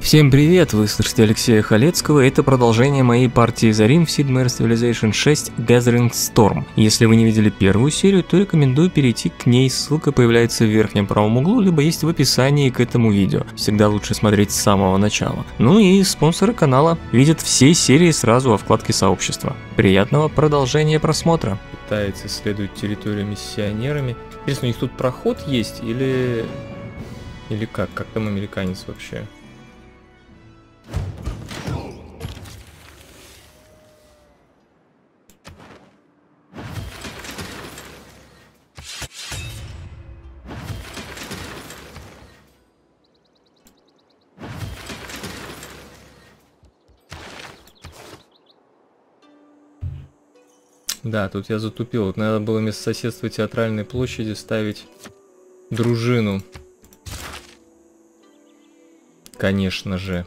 Всем привет, вы слышите Алексея Халецкого, это продолжение моей партии за Рим в Sid Meier's Civilization 6 Gathering Storm. Если вы не видели первую серию, то рекомендую перейти к ней, ссылка появляется в верхнем правом углу, либо есть в описании к этому видео. Всегда лучше смотреть с самого начала. Ну и спонсоры канала видят все серии сразу во вкладке сообщества. Приятного продолжения просмотра. Пытается исследовать территорию миссионерами. Интересно, у них тут проход есть или... Или как? Как там американец вообще? Да, тут я затупил. Вот надо было вместо соседства театральной площади ставить дружину. Конечно же.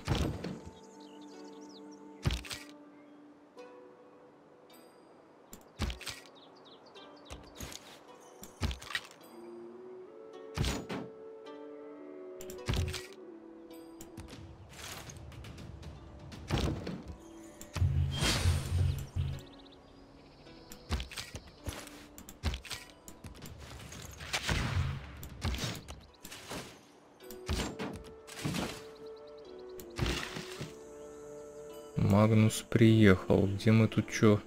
Магнус приехал. Где мы тут что?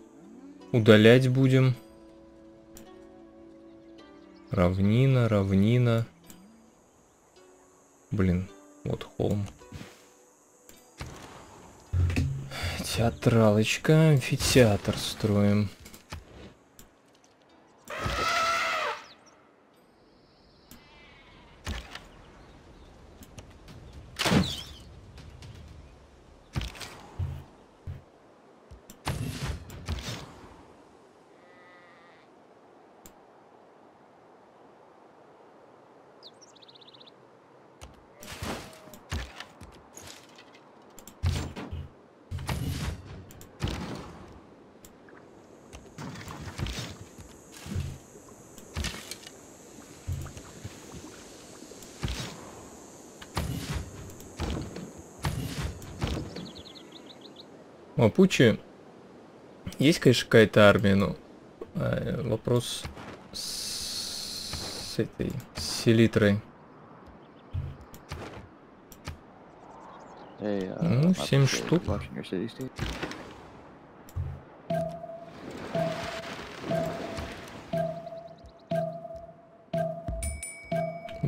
Удалять будем? Равнина, равнина. Блин, вот холм. Театралочка, амфитеатр строим. Мапучи есть, конечно, какая-то армия, но э, вопрос с, с этой с селитрой. Hey, uh, ну, 7 штук.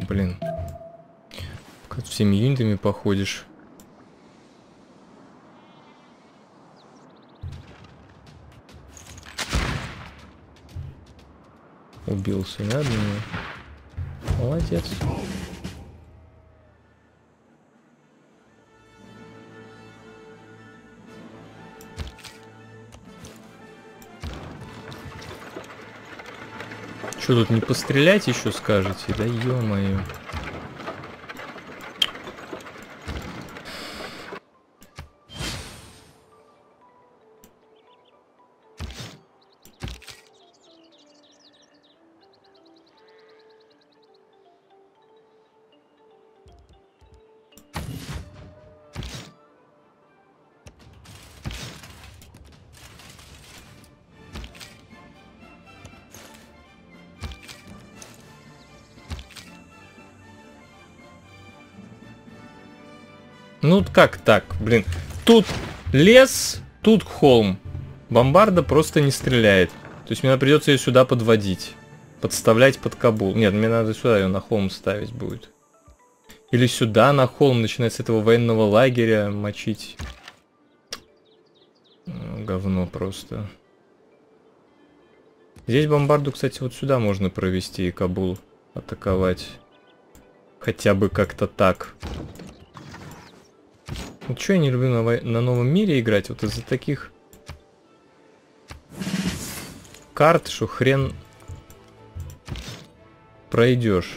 Блин. Как всеми юнитами походишь. Убился, да, думаю? Молодец. Что тут не пострелять еще скажете? Да ё-моё. Как так, блин. Тут лес, тут холм. Бомбарда просто не стреляет. То есть мне придется ее сюда подводить. Подставлять под Кабул. Нет, мне надо сюда ее на холм ставить будет. Или сюда на холм, начинать с этого военного лагеря мочить. Говно просто. Здесь бомбарду, кстати, вот сюда можно провести и Кабул атаковать. Хотя бы как-то так. Вот что я не люблю на, на новом мире играть, вот из-за таких карт, что хрен пройдешь.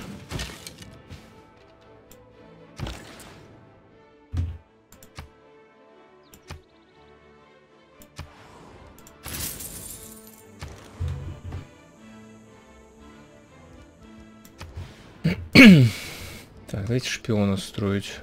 так, давайте шпиона строить.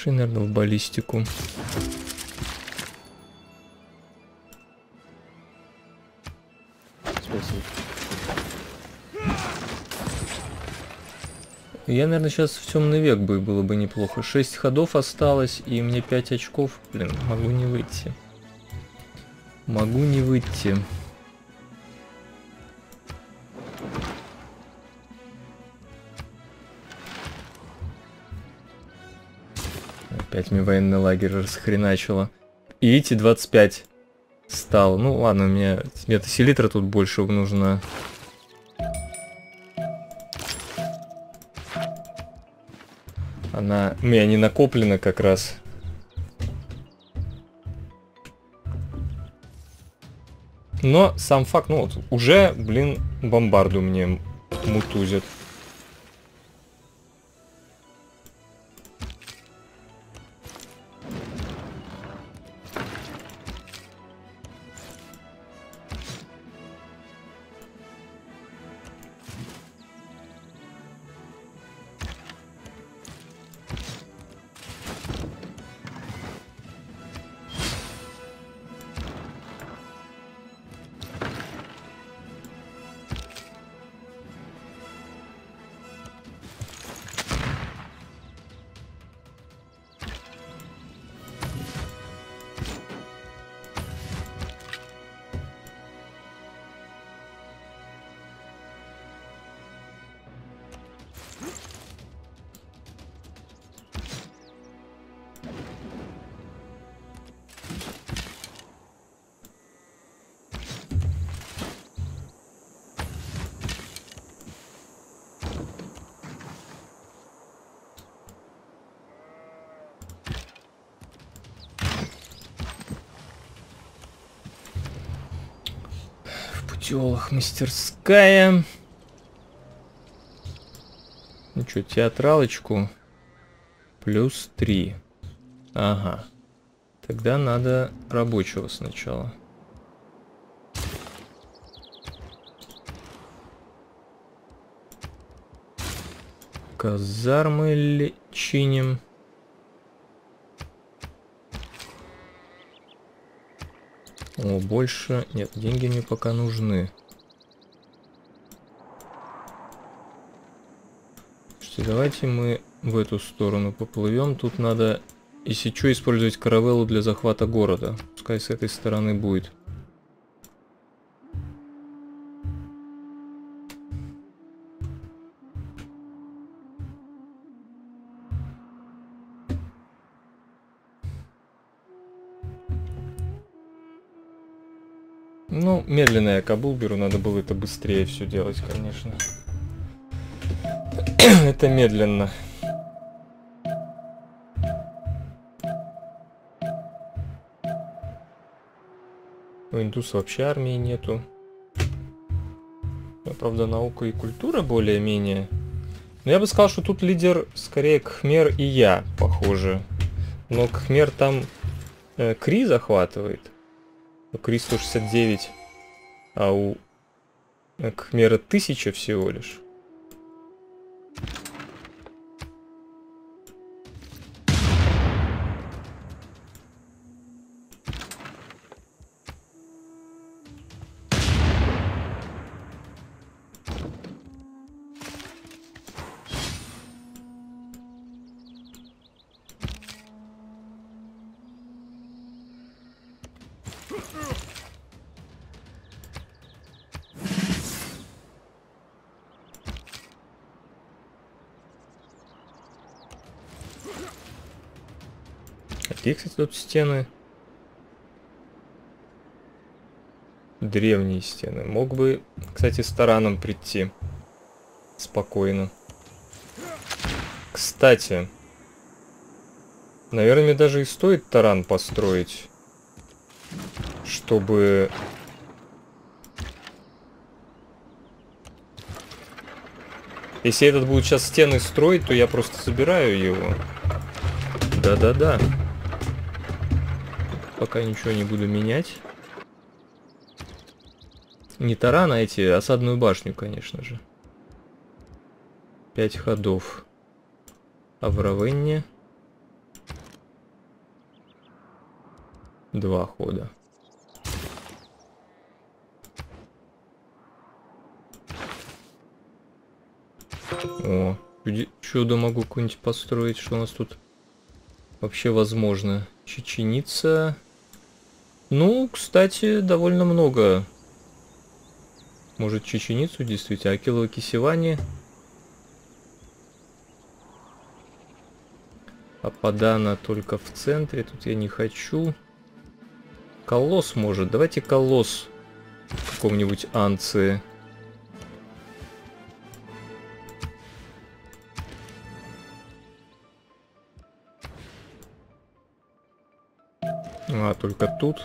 Пошли, наверное, в баллистику. Спасибо. Я, наверное, сейчас в темный век бы было бы неплохо. 6 ходов осталось, и мне 5 очков. Блин, могу не выйти. Могу не выйти. Опять мне военный лагерь расхреначило. И видите, 25 стало. Ну ладно, меня это селитра тут больше нужно. Она у меня не накоплена как раз. Но сам факт, ну вот, уже, блин, бомбарду мне мутузят. Мастерская. Ну что, театралочку плюс 3. Ага. Тогда надо рабочего сначала. Казармы чиним. О, больше... Нет, деньги мне пока нужны. Что, давайте мы в эту сторону поплывем. Тут надо, если что, использовать каравеллу для захвата города. Пускай с этой стороны будет. Ну, медленно я Кабул беру, надо было это быстрее все делать, конечно. Это медленно. У индусов вообще армии нету. Ну, правда, наука и культура более-менее. Но я бы сказал, что тут лидер скорее Кхмер и я, похоже. Но Кхмер там э, Кри захватывает. У Кри 169, а у Кхмера 1000 всего лишь. Какие, кстати, тут стены? Древние стены. Мог бы, кстати, с тараном прийти. Спокойно. Кстати. Наверное, мне даже и стоит таран построить чтобы... Если этот будет сейчас стены строить, то я просто собираю его. Да-да-да. Пока ничего не буду менять. Не таран, а эти, осадную башню, конечно же. Пять ходов. А в Равенне... Два хода. О, чудо могу какое-нибудь построить, что у нас тут вообще возможно. Чеченица. Ну, кстати, довольно много. Может, чеченицу действительно. Акилова Кисевани. Ападана только в центре. Тут я не хочу. Колосс может. Давайте колосс в каком-нибудь анции. Только тут.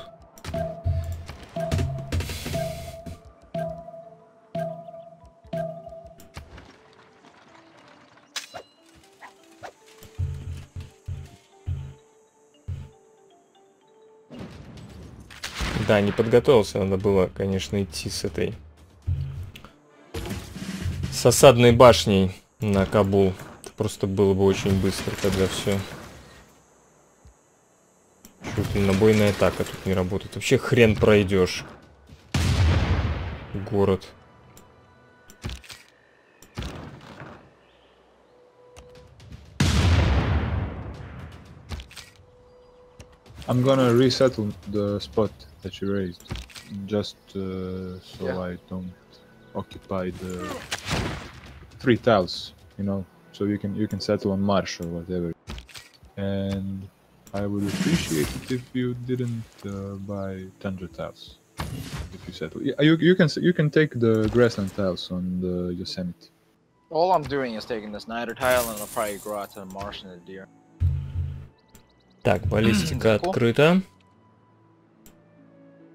Да, не подготовился, надо было, конечно, идти с этой... С осадной башней на Кабул. Это просто было бы очень быстро тогда все. Чуть набойная атака тут не работает. Вообще хрен пройдешь. Город. I'm gonna resettle the spot that you raised, just uh, so yeah. I don't occupy the three tiles, you know, so you can you can settle on marsh or whatever. And I would appreciate it if you didn't uh, buy tundra tiles. If you settle, yeah, you you can you can take the grassland tiles on the Yosemite. All I'm doing is taking this Snyder tile and I'll probably grow out to the marsh and the deer. Так, баллистика открыта.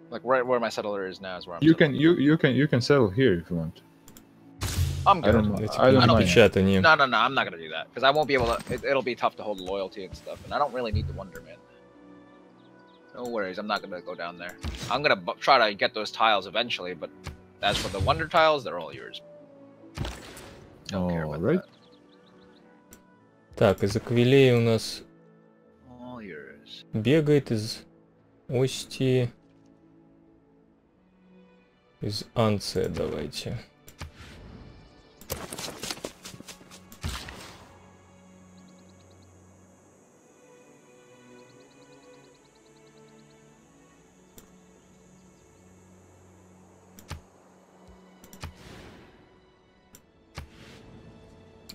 Like right where my settler is now is where I'm. You can you you can you can settle here if you want. I'm good. I don't, I don't, mind. No, no, no, I'm not gonna do that because I won't be able to. It, will be tough to hold loyalty and stuff, and I don't really need the wonder, man. No worries, I'm not gonna go down there. I'm gonna try to get those tiles eventually, but as for the wonder tiles, they're all yours. Don't care about right. that. Так, из Аквилеи у нас all yours. бегает из Ости Из Анция давайте.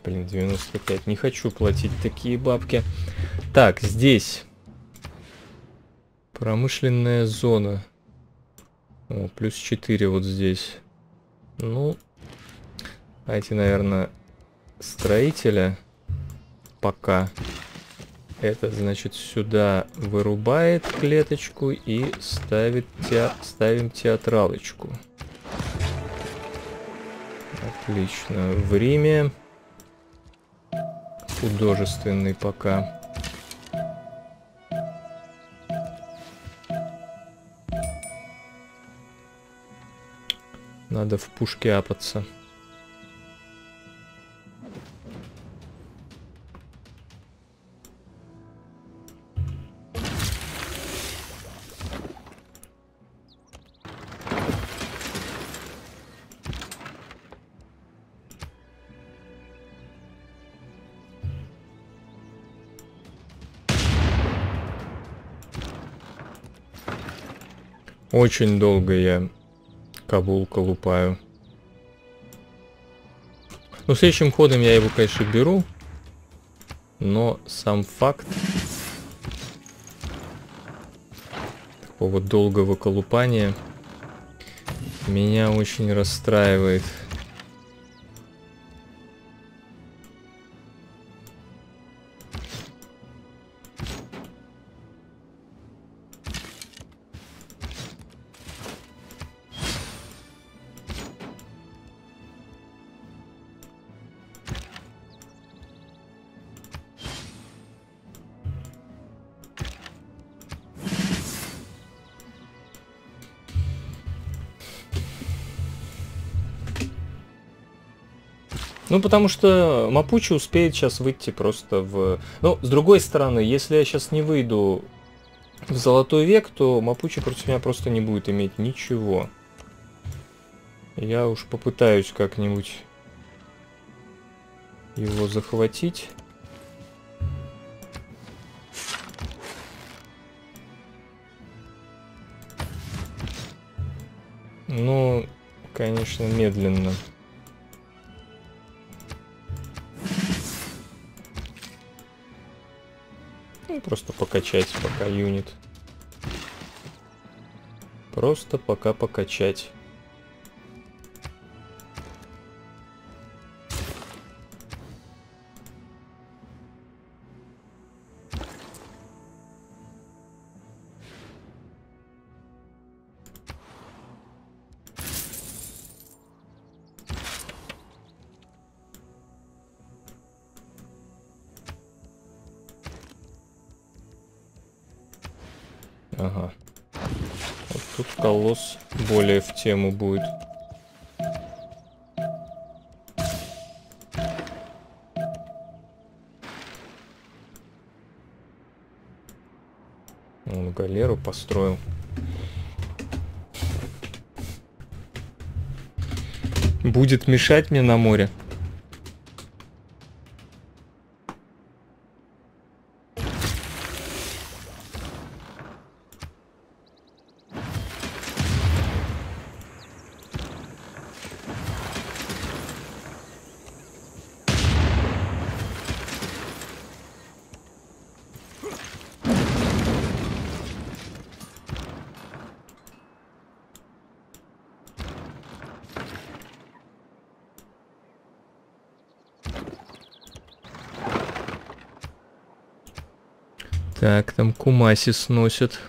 Блин, 95. Не хочу платить такие бабки. Так, здесь. Промышленная зона. О, плюс 4 вот здесь. Ну, эти, наверное, строителя пока. Это, значит, сюда вырубает клеточку и ставит те... ставим театралочку. Отлично. В Риме художественный пока. Надо в пушке апаться. Очень долго я Кабул колупаю. Ну, следующим ходом я его, конечно, беру. Но сам факт такого долгого колупания меня очень расстраивает. Ну, потому что Мапучи успеет сейчас выйти просто в... Ну, с другой стороны, если я сейчас не выйду в золотой век, то Мапучи против меня просто не будет иметь ничего. Я уж попытаюсь как-нибудь его захватить. Ну, конечно, медленно. Просто покачать пока юнит. Просто пока покачать. Тему будет. Он галеру построил. Будет мешать мне на море. Так, там Кумаси сносят.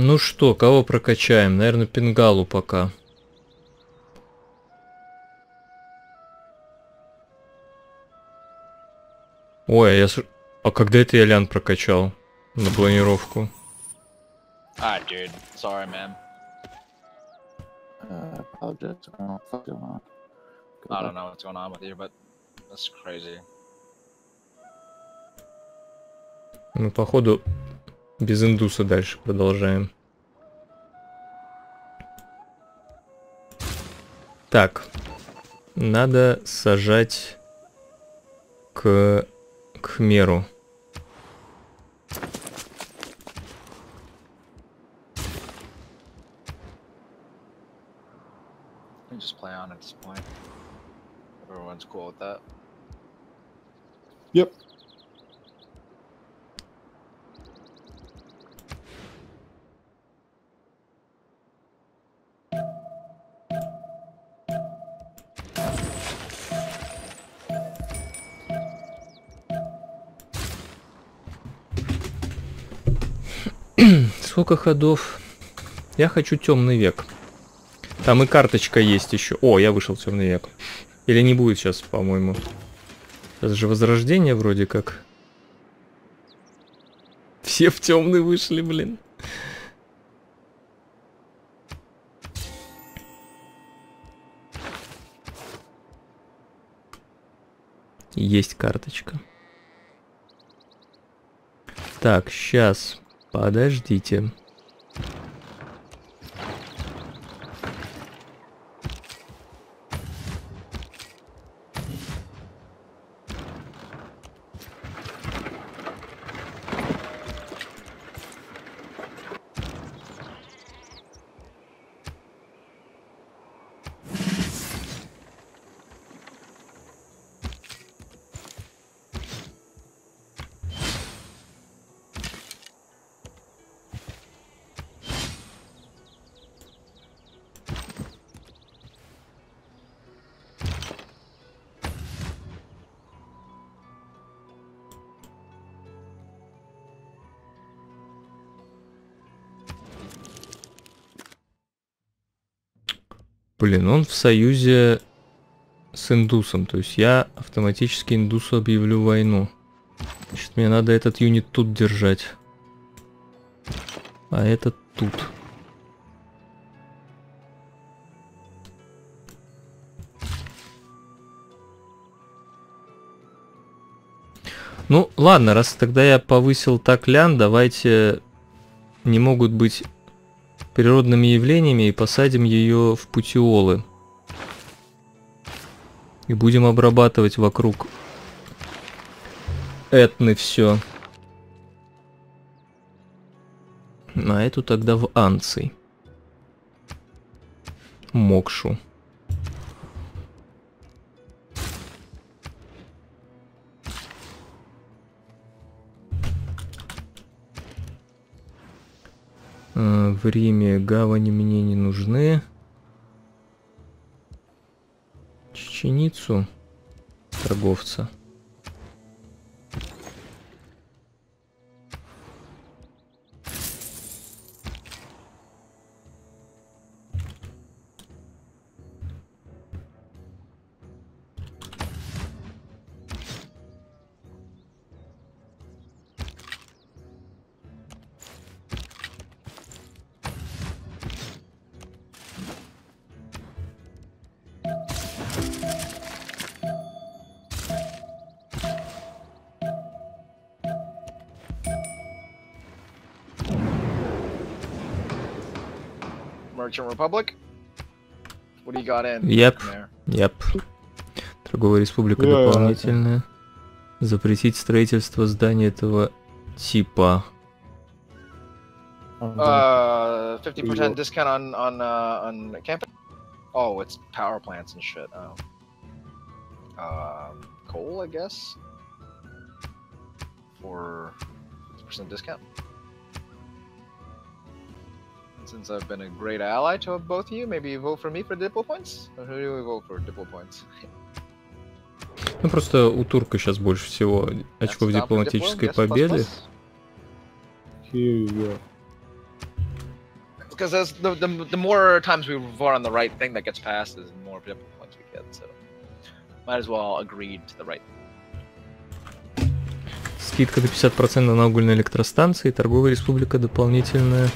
Ну что, кого прокачаем? Наверное, Пингалу пока. Ой, а я... с- А когда это я Лян прокачал? На планировку. Ah, dude. Sorry, man. Uh, apologize. I don't know what's going on. Go I back. don't know what's going on with you, but that's crazy. Мы, походу, без индуса дальше продолжаем. Так. Надо сажать к, к меру. Сколько ходов? Я хочу темный век. Там и карточка есть еще. О, я вышел темный век. Или не будет сейчас, по-моему. Сейчас же возрождение вроде как. Все в темный вышли, блин. Есть карточка. Так, сейчас. Подождите. Блин, он в союзе с индусом. То есть я автоматически индусу объявлю войну. Значит, мне надо этот юнит тут держать. А этот тут. Ну, ладно, раз тогда я повысил так лян, давайте не могут быть природными явлениями и посадим ее в путиолы. И будем обрабатывать вокруг этны все. А эту тогда в Анций. Мокшу. В Риме гавани мне не нужны. Чеченицу торговца. Republic. What do you got in? Yep. Яп. Торговая республика Yeah, дополнительная. Запретить строительство зданий этого типа. Uh, fifty percent discount on on uh, on camping. Oh, it's power plants and shit. Oh. Um, coal, I guess. For percent discount. Since I've been a great ally to both of you, maybe you vote for me for Diplo points. Or who do we vote for Diplo points? Ну просто у турка сейчас больше всего очков дипломатической победы. Because as the, the the more times we vote on the right thing that gets passed, is more Diplo points we get. So might as well agree to the right. Скидка до 50% на угольные электростанции. Торговая республика дополнительная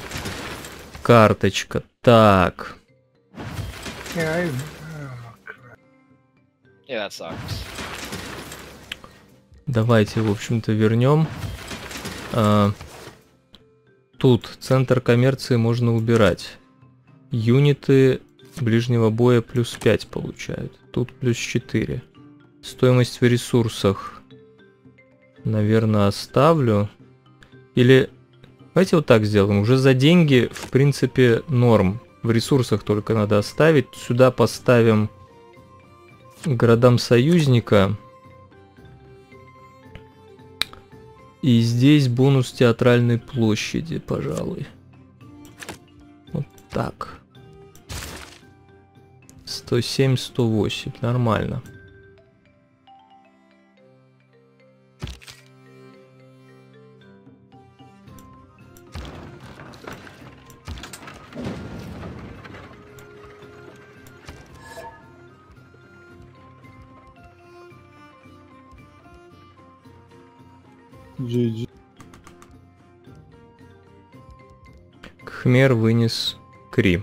карточка. Так. Yeah, that sucks. Давайте, в общем-то, вернем. А, тут центр коммерции можно убирать. Юниты ближнего боя плюс 5 получают. Тут плюс 4. Стоимость в ресурсах, наверное, оставлю. Или давайте вот так сделаем. Уже за деньги, в принципе, норм. В ресурсах только надо оставить. Сюда поставим городам союзника. И здесь бонус театральной площади, пожалуй. Вот так. 107, 108. Нормально. GG. Кхмер вынес Кри.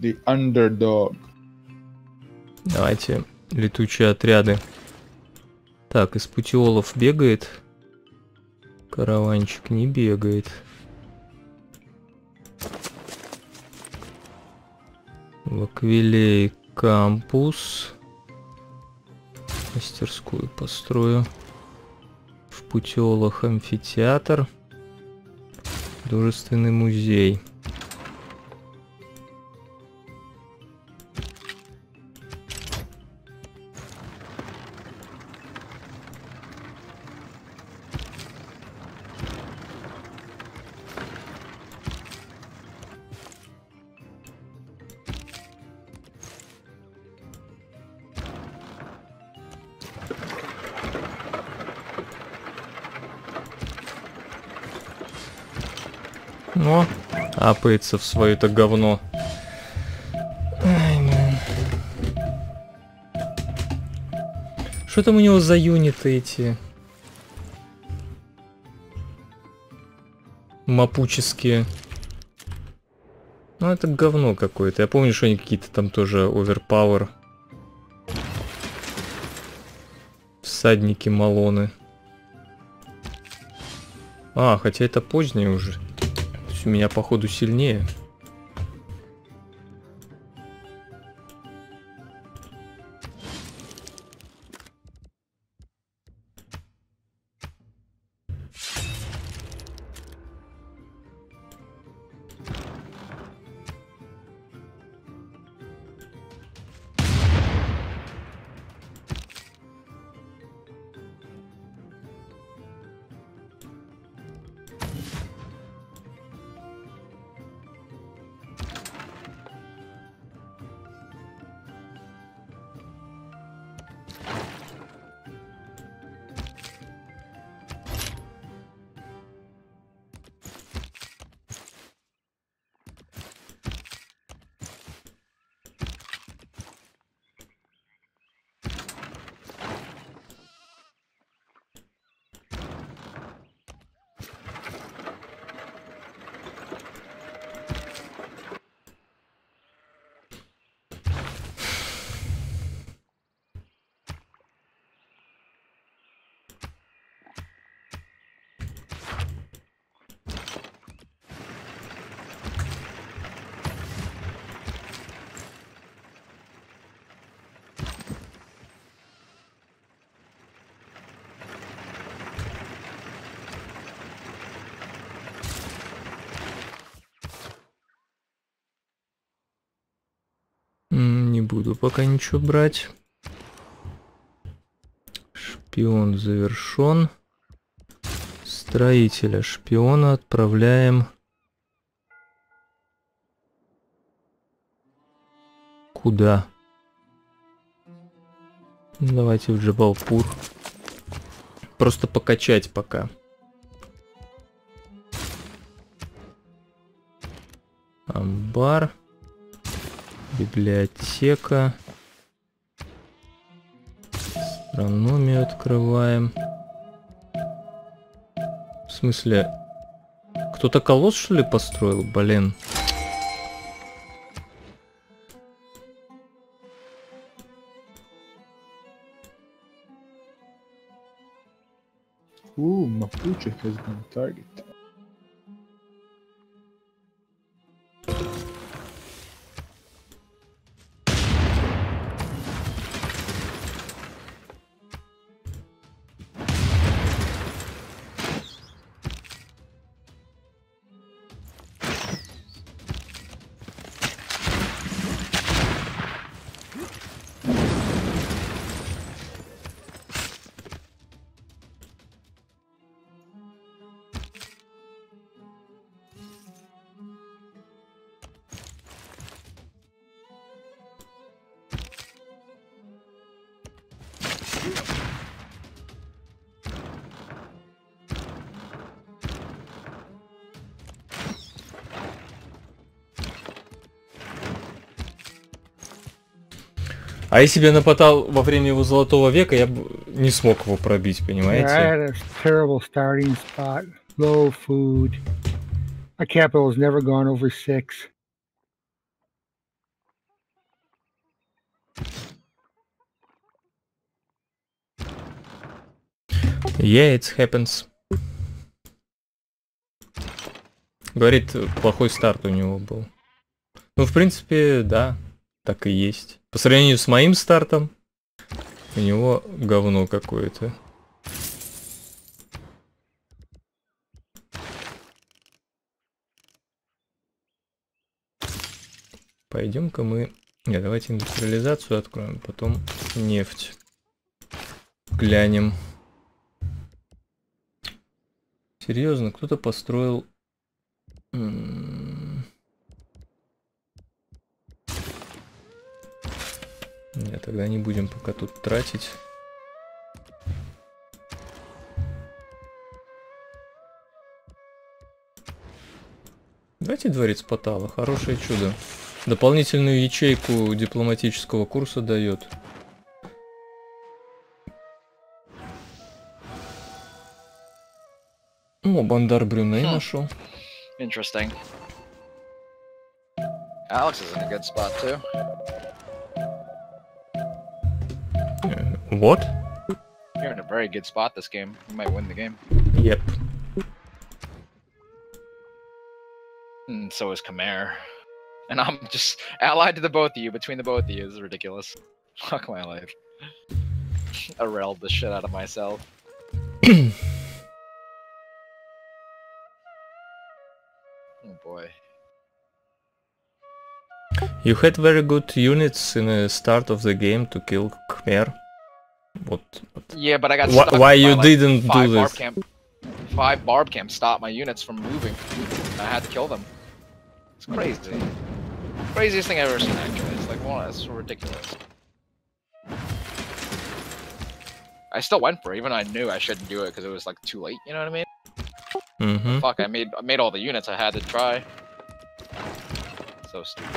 The underdog. Давайте летучие отряды. Так, из путиолов бегает. Караванчик не бегает. В Аквилей кампус. Мастерскую построю. В Путиолах амфитеатр. Художественный музей. Апается в свое-то говно. Ай, блин. Что там у него за юниты эти? Мапуческие. Ну, это говно какое-то. Я помню, что они какие-то там тоже оверпауэр. Всадники Малоны. А, хотя это позднее уже. Есть у меня, походу, сильнее. Буду пока ничего брать. Шпион завершен. Строителя шпиона отправляем. Куда? Ну, Давайте в Джабалпур. Просто покачать пока. Амбар. Библиотека. Астрономию открываем. В смысле? Кто-то колосс, что ли, построил? Блин. Ooh, Mapuche has been targeted. А если бы я нападал во время его золотого века, я бы не смог его пробить, понимаете? terrible starting spot. Low food. My capital has never gone over six. Yeah, it happens. Говорит, плохой старт у него был. Ну, в принципе, да, так и есть. По сравнению с моим стартом, у него говно какое-то. Пойдем-ка мы... Не, давайте индустриализацию откроем, потом нефть. Глянем. Серьезно, кто-то построил... м, Нет, тогда не будем пока тут тратить. Давайте дворец Потала, хорошее чудо. Дополнительную ячейку дипломатического курса дает. О, Бандар Брюней Хм. нашел. Interesting. Alex is in a good spot too. What? You're in a very good spot this game. You might win the game. Yep. And so is Khmer. And I'm just allied to the both of you, between the both of you. This is ridiculous. Fuck my life. I railed the shit out of myself. oh boy. You had very good units in the start of the game to kill Khmer. What? what? Yeah, but I got Why- stuck why you like, didn't do barb this? Camp, five barb camps stopped my units from moving. I had to kill them. It's crazy. Craziest thing I've ever seen. Actually, it's like, wow, that's so ridiculous. I still went for it, even though I knew I shouldn't do it because it was like too late. You know what I mean? Mm-hmm. Fuck, I made I made all the units I had to try. So stupid.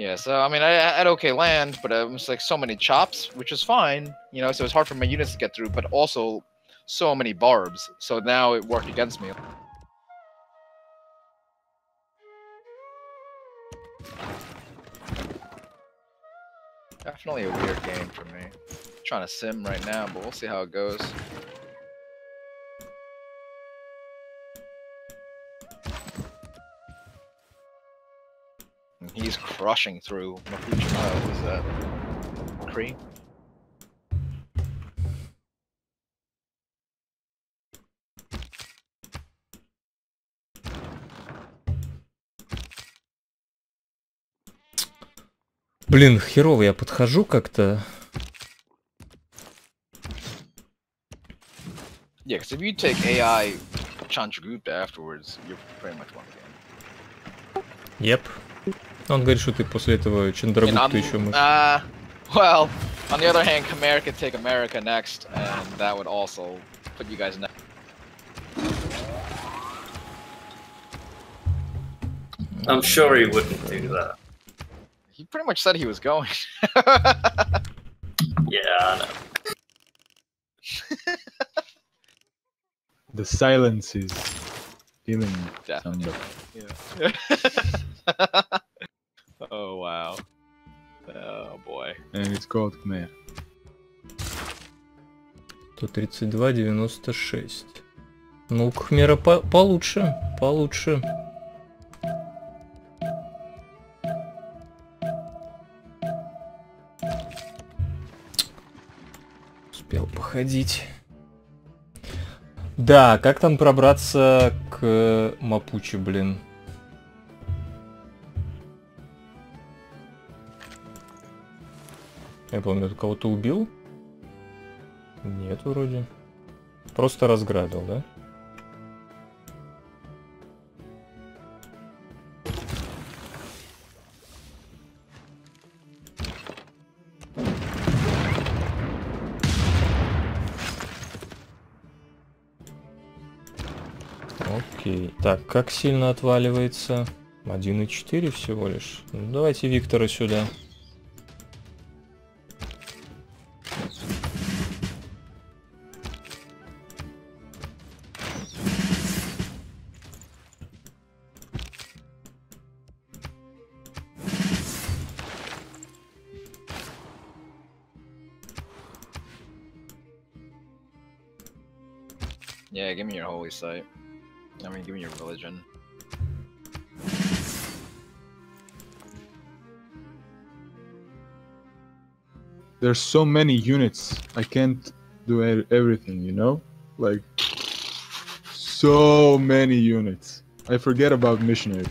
Yeah, so I mean, I I had okay land, but um, it was like so many chops, which is fine, you know. So it's hard for my units to get through, but also so many barbs. So now it worked against me. Definitely a weird game for me. trying to sim right now, but we'll see how it goes. And he's crushing through Mapuche. Oh, who's that? Cree? Блин, херово я подхожу как-то. Yeah, because if you take AI Chandragupta afterwards, you're pretty much one game. Yep. Он говорит, что ты после этого And Чандрагупту I'm- еще можешь. Uh, well, on the other hand, Khmer could take America next, and that would also put you guys next. I'm sure he wouldn't do that. He pretty much said he was going. Yeah, I know. The silence is killing Definitely. Sandra. Yeah. oh wow. Oh boy. And it's called Khmer. 132, 96. Ну, Кхмера по- получше, получше. Успел походить. Да, как там пробраться к Мапуче, блин? Я помню, кого-то убил? Нет, вроде. Просто разграбил, да? Окей. Так, как сильно отваливается? 1,4 всего лишь. Ну, давайте Виктора сюда. I mean, give me your religion. There's so many units. I can't do everything, you know? Like so many units. I forget about missionary.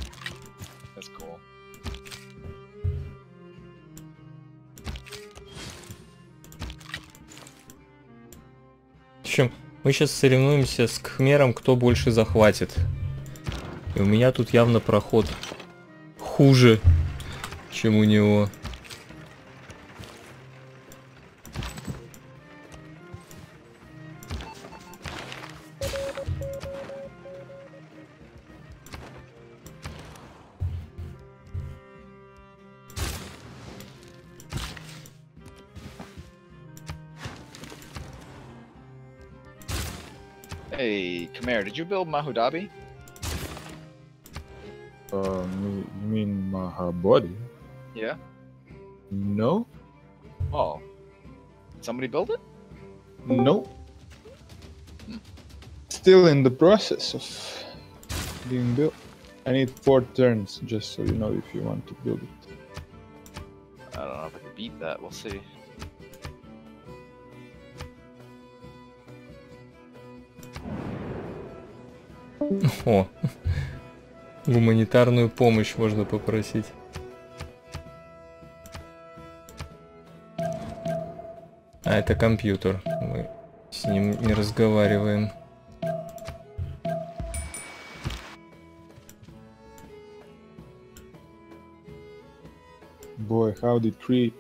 Мы сейчас соревнуемся с Кхмером, кто больше захватит. И у меня тут явно проход хуже, чем у него. Build Mahudabi? Uh, you you mean Mahabodhi? Yeah. No, Oh. Did somebody build it? no. Still in the process of being built. I need four turns, just so you know if you want to build it. I don't know if I can beat that. We'll see. О, гуманитарную помощь можно попросить. А это компьютер. Мы с ним не разговариваем. Boy, how did Tree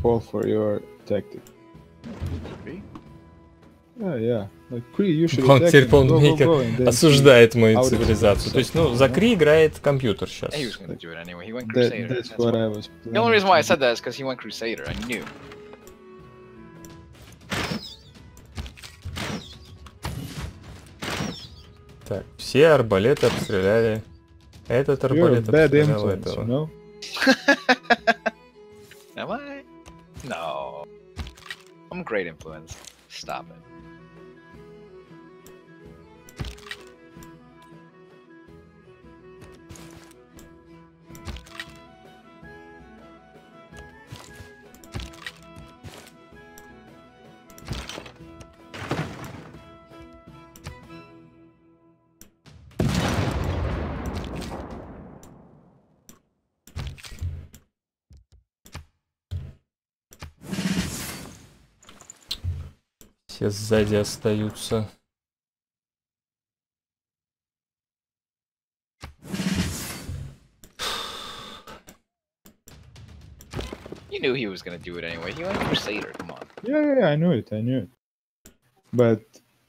fall for your tactic? Yeah. Like should Он теперь then осуждает мою цивилизацию. То есть, ну, за Кри играет компьютер сейчас. He was gonna do it anyway. He went That, Crusader. that's That's what why- I was. The only reason why I said that is because he went Crusader. I knew. Так, все арбалеты обстреляли. Этот арбалет обстрелял you этого. know. Am I? No. I'm a great influence. Stop it. Все сзади остаются. You knew he was gonna do it anyway. He went Crusader. Come on. Yeah, yeah, yeah, I knew it. I knew it. But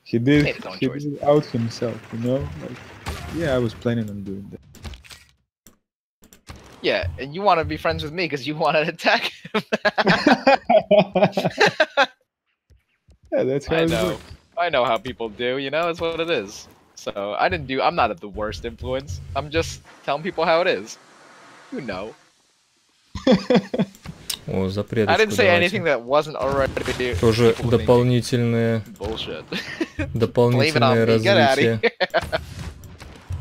he did. Made his own He choice. did out himself, you know. Like, yeah, I was planning on doing that. Yeah, and you want to be friends with me because you want to attack him. yeah, that's how I it know. works. I know how people do. You know, it's what it is. So I didn't do. I'm not the worst influence. I'm just telling people how it is. You know. О, запрет. I didn't say anything that wasn't already. Тоже people thinking. дополнительное, Bullshit. Blame it on дополнительное me. Get out of развитие. here.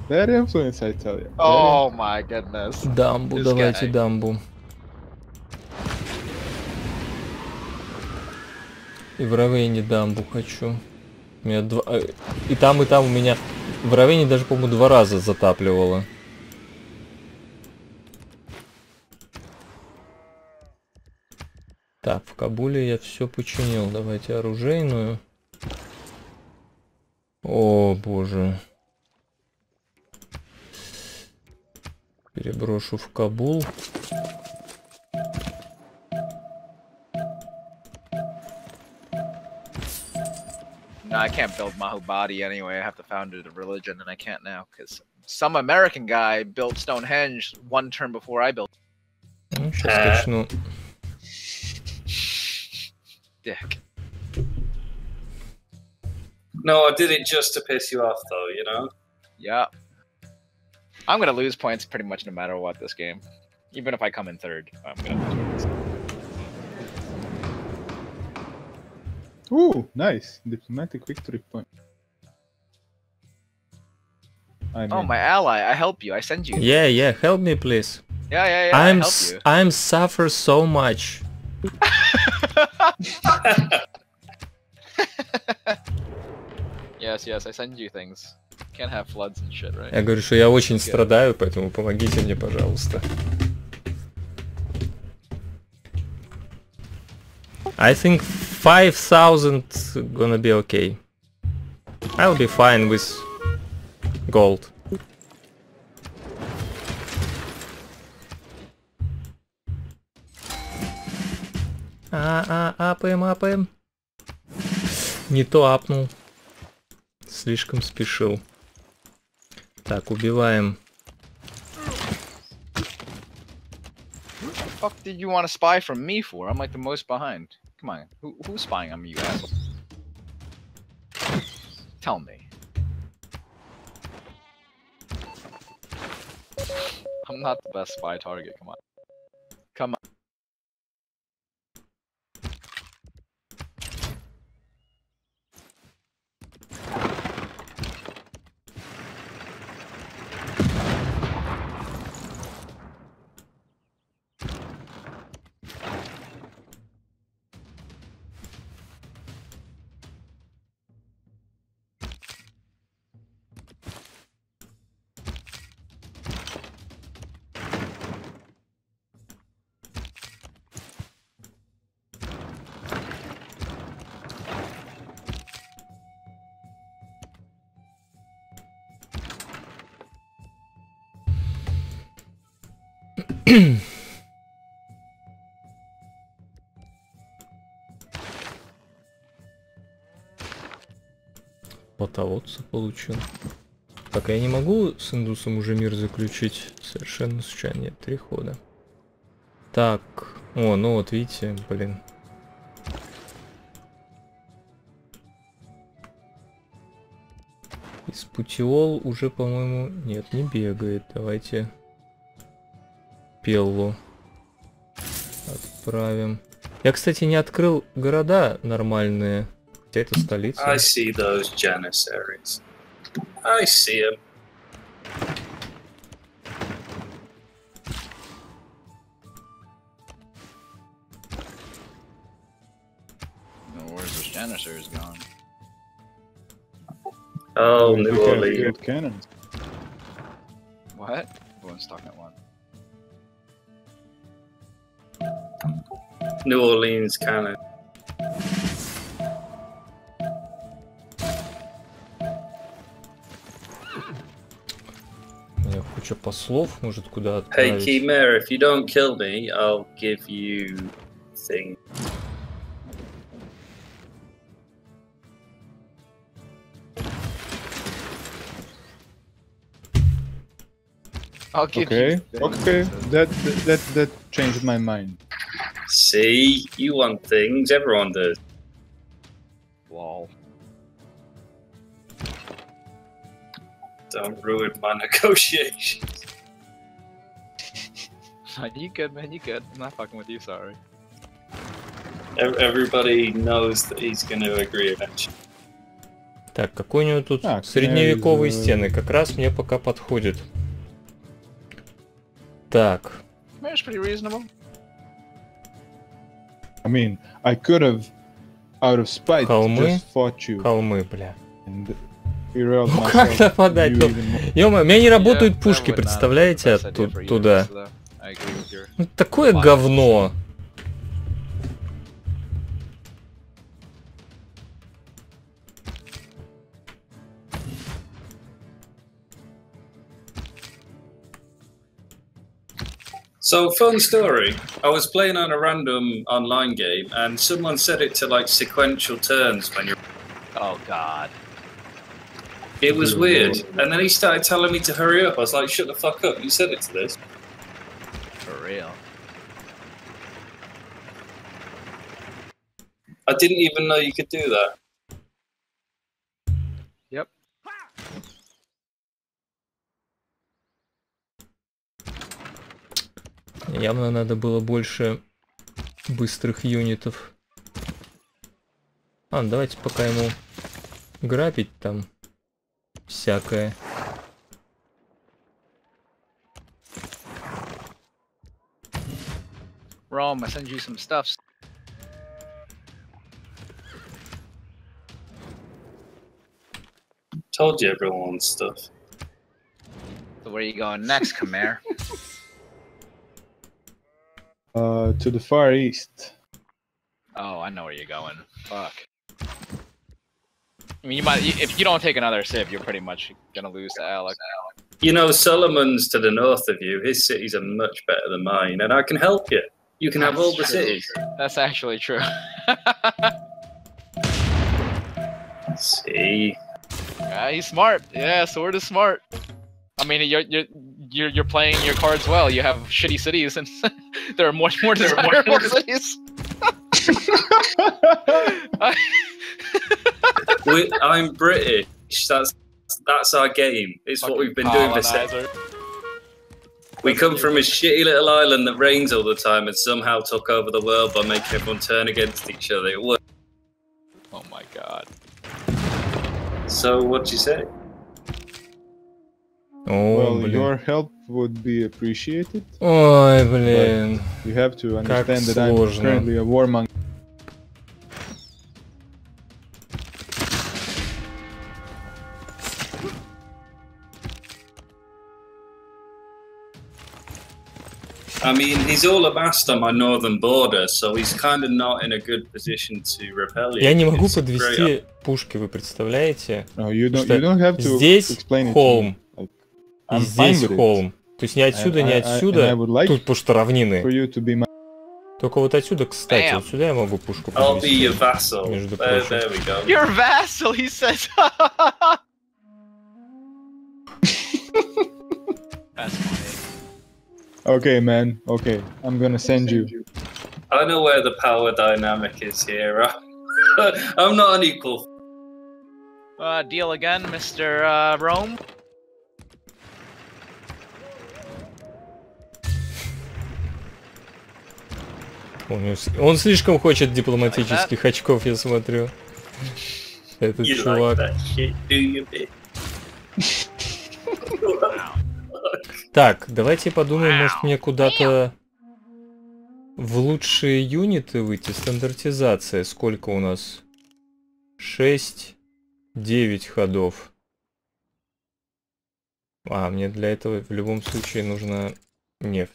Bad influence, I tell you. Oh my goodness. Дамбу, This давайте guy. дамбу. И в Равейне дамбу хочу. У меня два... э, И там, и там у меня... В Равейне даже, по-моему, два раза затапливало. Так, в Кабуле я все починил. Давайте оружейную. О, боже. Переброшу в Кабул. No, I can't build Mahubadi anyway. I have to found a religion, and I can't now because some American guy built Stonehenge one turn before I built. Ну, сейчас Э. начну. Dick. No, I did it just to piss you off, though. You know. Yeah. I'm gonna lose points pretty much no matter what this game. Even if I come in third, I'm gonna lose points. Ooh, nice. Diplomatic victory point. I Oh, mean, my ally! I help you. I send you. Yeah, yeah, help me please. Yeah, yeah, yeah. I I'm help s- you. I'm suffer so much. yes, yes. I send you things. Can't have floods and shit, right? Я говорю, что я очень страдаю, поэтому помогите мне, пожалуйста. I think 5000 gonna be okay. I'll be fine with gold. А, а, апаем, апаем. Не то апнул. Слишком спешил. Так, убиваем. What the fuck did you want to spy from me for? I'm like the most behind. Come on, who, who's spying on me, you asshole? Tell me. I'm not the best spy target. Come on. Come on. Потолоться получил. Так, а я не могу с индусом уже мир заключить? Совершенно случайно. Нет, три хода. Так. О, ну вот видите, блин. Испутиол уже, по-моему, нет, не бегает. Давайте Пеллу отправим. Я, кстати, не открыл города нормальные. Хотя это столица. I see those Janissaries. I see them. Janissers gone? Oh, New Orleans. cannons. What? Everyone's talking at New Orleans cannon. У меня куча послов, может, куда Hey, отправить. Chimera, if you don't kill me, I'll give you thing. I'll give Okay, you. things. okay, that, that that changed my mind. See, you want things, everyone does. Lol. Don't ruin my negotiations. you good, man? You good? I'm not fucking with you. Sorry. Ev- Everybody knows that he's going to agree eventually. Так, какой у него тут Так, средневековые э, стены? Как раз мне пока подходит. Так, Mayor's pretty reasonable. I mean, I could have, out of spite, Холмы? just fought you холмы, бля. and Ну как нападать? Ну, even more. ё у меня не работают Yeah, пушки, представляете, туда. Ну, такое говно. So, fun story. I was playing on a random online game, and someone set it to like sequential turns when you're. Oh God. It was weird, and then he started telling me to hurry up. I was like, "Shut the fuck up! You said it to this." For real. I didn't even know you could do that. Явно надо было больше быстрых юнитов. А, ну давайте пока ему грабить там всякое. Rome, I send you some stuff. Told you everyone wants stuff. So where are you going next, Khmer? Uh, to the far east. oh, I know where you're going. Fuck. I mean, you might if you don't take another civ, you're pretty much gonna lose to Alec. You know, Solomon's to the north of you. His cities are much better than mine, and I can help you. You can have all the cities. That's actually true. See. yeah, he's smart. Yeah, Sword is smart. I mean, you're you're you're, you're playing your cards well. You have shitty cities, and there are much more desirable cities. We, I'm British. That's that's our game. It's what we've been doing for se- Colonizer. We come from a shitty little island that rains all the time and somehow took over the world by making everyone turn against each other. It worked. Oh my god. So what'd you say? О, well, блин. your help would be appreciated. Ой, блин. You have to Как understand that I'm сложно. currently a warmonger. I mean, he's all amassed on my northern border, so he's kind of not in a good position to repel you. Я не могу It's great. подвести пушки, вы представляете? No, you don't. Что You don't have to здесь explain it. to холм. me. И I'm здесь холм. То есть ни отсюда, I отсюда. like Тут потому что равнины. my. Только вот отсюда, кстати, Bam. вот сюда я могу пушку I'll be подвести. your vassal. Между There, прочим. there we go. Your vassal, he says. Okay, man. Okay, I'm gonna send you. I know where the power dynamic is here. I'm not unequal. Uh, deal again, Mr. Uh, Rome. С- он слишком хочет дипломатических очков, я смотрю. Этот You like чувак. that shit, you? Так, давайте подумаем, может мне куда-то в лучшие юниты выйти. Стандартизация. Сколько у нас? 6, 9 ходов. А, мне для этого в любом случае нужна нефть.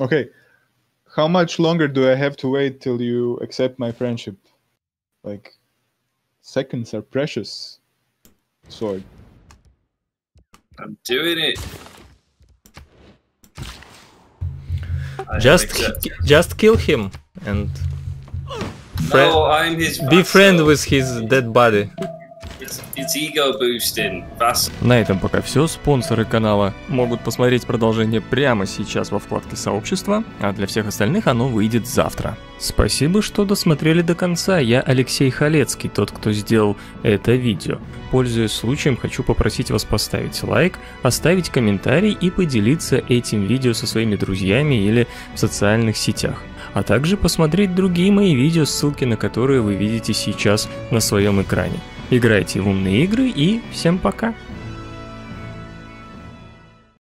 Okay, how much longer do I have to wait till you accept my friendship? Like, seconds are precious. Sword. I'm doing it. I Just, accept. just kill him and No, I'm his be friend with his dead body. На этом пока все. Спонсоры канала могут посмотреть продолжение прямо сейчас во вкладке сообщества, а для всех остальных оно выйдет завтра. Спасибо, что досмотрели до конца. Я Алексей Халецкий, тот, кто сделал это видео. Пользуясь случаем, хочу попросить вас поставить лайк, оставить комментарий и поделиться этим видео со своими друзьями или в социальных сетях. А также посмотреть другие мои видео, ссылки на которые вы видите сейчас на своем экране. Играйте в умные игры и всем пока!